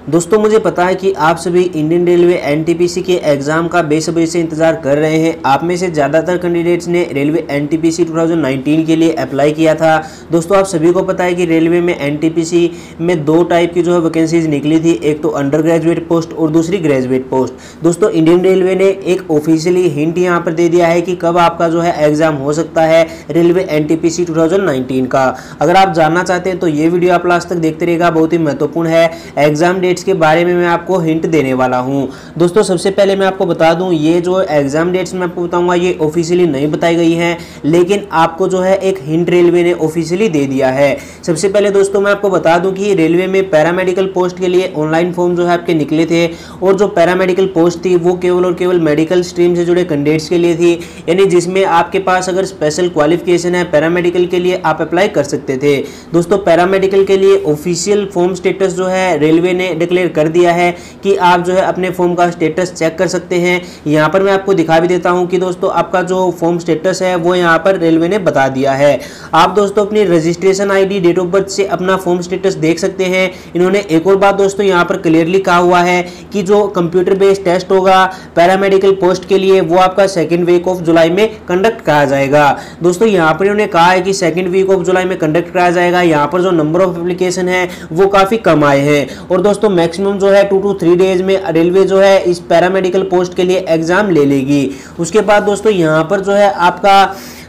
दोस्तों, मुझे पता है कि आप सभी इंडियन रेलवे एनटीपीसी के एग्ज़ाम का बेसब्री से इंतज़ार कर रहे हैं। आप में से ज़्यादातर कैंडिडेट्स ने रेलवे एनटीपीसी 2019 के लिए अप्लाई किया था। दोस्तों, आप सभी को पता है कि रेलवे में एनटीपीसी में दो टाइप की जो है वैकेंसीज निकली थी। एक तो अंडर ग्रेजुएट पोस्ट और दूसरी ग्रेजुएट पोस्ट दोस्तों इंडियन रेलवे ने एक ऑफिशियली हिंट यहाँ पर दे दिया है कि कब आपका जो है एग्ज़ाम हो सकता है रेलवे एन टी का। अगर आप जानना चाहते हैं तो ये वीडियो आप लास्ट तक देखते रहेगा बहुत ही महत्वपूर्ण है। एग्ज़ाम डेट्स के बारे में मैं आपको हिंट देने वाला हूँ। दोस्तों, सबसे पहले मैं आपको बता दूँ, ये जो एग्ज़ाम डेट्स मैं आपको बताऊँगा, ये ऑफिशियली नहीं बताई गई हैं, लेकिन आपको जो है एक हिंट रेलवे ने ऑफिशियली दे दिया है। सबसे पहले दोस्तों, मैं आपको बता दूँ कि रेलवे में पैरामेडिकल पोस्ट के लिए ऑनलाइन फॉर्म जो है आपके निकले थे, और जो पैरामेडिकल पोस्ट थी, वो केवल और केवल मेडिकल स्ट्रीम से जुड़े कैंडिडेट्स के लिए थी, यानी जिसमें आपके पास अगर स्पेशल क्वालिफिकेशन है पैरामेडिकल के लिए आप अप्लाई कर सकते थे। दोस्तों पैरामेडिकल के लिए ऑफिशियल फॉर्म स्टेटस जो है रेलवे ने डिक्लेयर कर दिया है कि आप जो है अपने फॉर्म का स्टेटस चेक कर सकते हैं। यहाँ पर मैं आपको दिखा भी देता हूँ कि दोस्तों आपका जो फॉर्म स्टेटस है, वो यहाँ पर रेलवे ने बता दिया है। आप दोस्तों अपनी registration ID date of birth से अपना फॉर्म स्टेटस देख सकते हैं। इन्होंने एक और बात दोस्तों यहाँ पर क्लियरली कहा हुआ है कि जो कंप्यूटर बेस्ड टेस्ट होगा पैरामेडिकल पोस्ट के लिए, वो आपका सेकेंड वीक ऑफ़ जुलाई में कंडक्ट कराया जाएगा। दोस्तों यहाँ पर इन्होंने कहा है कि सेकेंड वीक ऑफ़ जुलाई में कंडक्ट कराया जाएगा। यहाँ पर जो नंबर ऑफ़ एप्लीकेशन है, वो काफ़ी कम आए हैं। और दोस्तों मैक्सिमम जो है टू टू थ्री डेज़ में रेलवे जो है इस पैरामेडिकल पोस्ट के लिए एग्ज़ाम ले लेगी। उसके बाद दोस्तों यहाँ पर जो है आपका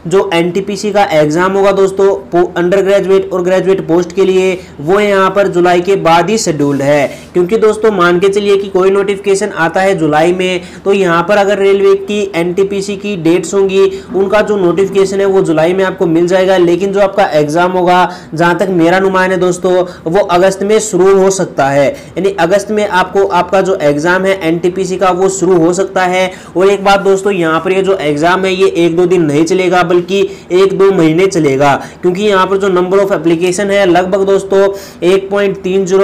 जो एनटीपीसी का एग्ज़ाम होगा दोस्तों अंडर ग्रेजुएट और ग्रेजुएट पोस्ट के लिए, वो यहाँ पर जुलाई के बाद ही शेड्यूल्ड है। क्योंकि दोस्तों, मान के चलिए कि कोई नोटिफिकेशन आता है जुलाई में तो यहाँ पर अगर रेलवे की एनटीपीसी की डेट्स होंगी, उनका जो नोटिफिकेशन है वो जुलाई में आपको मिल जाएगा। लेकिन जो आपका एग्ज़ाम होगा, जहाँ तक मेरा नुमान है दोस्तों, वो अगस्त में शुरू हो सकता है। यानी अगस्त में आपको, आपका जो एग्ज़ाम है एनटीपीसी का वो शुरू हो सकता है। और एक बात दोस्तों, यहाँ पर ये जो एग्ज़ाम है, ये एक दो दिन नहीं चलेगा बल्कि एक दो महीने चलेगा। क्योंकि यहाँ पर जो नंबर ऑफ़ एप्लीकेशन है, लगभग दोस्तों, एक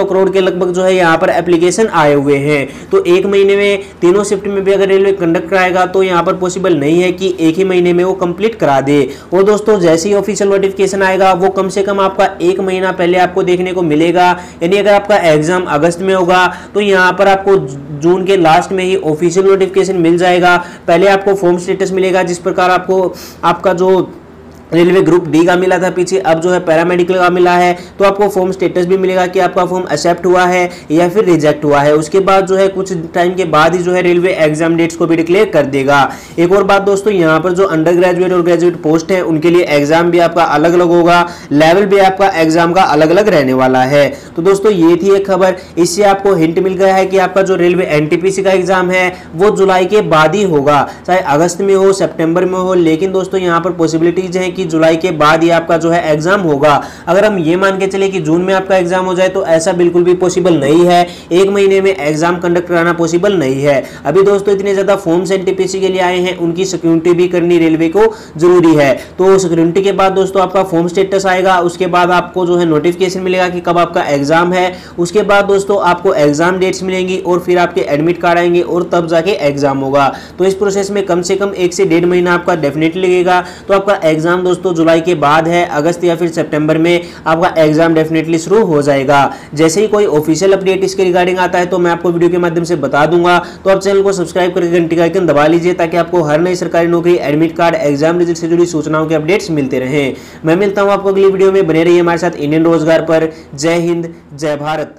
करोड़ के लगभग जो है यहाँ पर एप्लीकेशन आए हुए हैं। तो एक महीने में तीनों शिफ्ट में भी अगर रेलवे कंडक्ट कराएगा तो यहाँ पर पॉसिबल नहीं है कि एक ही महीने में वो कंप्लीट करा दे। और दोस्तों, जैसे ही ऑफिशियल नोटिफिकेशन आएगा, वो कम से कम आपका एक महीना पहले आपको देखने को मिलेगा। यानी अगर आपका एग्ज़ाम अगस्त में होगा तो यहाँ पर आपको जून के लास्ट में ही ऑफिशियल नोटिफिकेशन मिल जाएगा। पहले आपको फॉर्म स्टेटस मिलेगा, जिस प्रकार आपको, आपका जो रेलवे ग्रुप डी का मिला था पीछे, अब जो है पैरामेडिकल का मिला है तो आपको फॉर्म स्टेटस भी मिलेगा कि आपका फॉर्म एक्सेप्ट हुआ है या फिर रिजेक्ट हुआ है। उसके बाद जो है कुछ टाइम के बाद ही जो है रेलवे एग्ज़ाम डेट्स को भी डिक्लेयर कर देगा। एक और बात दोस्तों, यहाँ पर जो अंडर ग्रेजुएट और ग्रेजुएट पोस्ट है, उनके लिए एग्ज़ाम भी आपका अलग अलग होगा लेवल भी आपका एग्ज़ाम का अलग अलग रहने वाला है। तो दोस्तों, ये थी एक खबर। इससे आपको हिंट मिल गया है कि आपका जो रेलवे एनटीपीसी का एग्ज़ाम है, वो जुलाई के बाद ही होगा, चाहे अगस्त में हो सेप्टेम्बर में हो, लेकिन दोस्तों, यहाँ पर पॉसिबिलिटीज है कि जुलाई के बाद ही आपका जो है एग्ज़ाम होगा। अगर हम ये मान के चले कि जून में आपका एग्ज़ाम हो जाए तो ऐसा बिल्कुल भी पॉसिबल नहीं है। एक महीने में एग्ज़ाम कंडक्ट कराना पॉसिबल नहीं है। अभी दोस्तों इतने ज़्यादा फॉर्म्स एनटीपीसी के लिए आए हैं, उनकी सिक्योरिटी भी करनी रेलवे को ज़रूरी है। तो सिक्योरिटी के बाद दोस्तों आपका फॉर्म स्टेटस आएगा, उसके बाद आपको जो है नोटिफिकेशन मिलेगा कि कब आपका एग्ज़ाम है। उसके बाद दोस्तों आपको एग्ज़ाम डेट्स मिलेंगी और फिर आपके एडमिट कार्ड आएँगे और तब जाके एग्ज़ाम होगा। तो इस प्रोसेस में कम से कम एक से डेढ़ महीना आपका डेफिनेटली लगेगा। तो आपका एग्ज़ाम दोस्तों, जुलाई के बाद है, अगस्त या फिर सितंबर में आपका एग्ज़ाम डेफिनेटली शुरू हो जाएगा। जैसे ही कोई ऑफिशियल अपडेट इसके रिगार्डिंग आता है तो मैं आपको वीडियो के माध्यम से बता दूँगा। तो आप चैनल को सब्सक्राइब करके घंटी का आइकन दबा लीजिए, ताकि आपको हर नई सरकारी नौकरी एडमिट कार्ड एग्ज़ाम रिज़ल्ट से जुड़ी सूचनाओं के अपडेट्स मिलते रहे। मैं मिलता हूँ आपको अगली वीडियो में। बने रहिए हमारे साथ इंडियन रोज़गार पर। जय हिंद, जय भारत।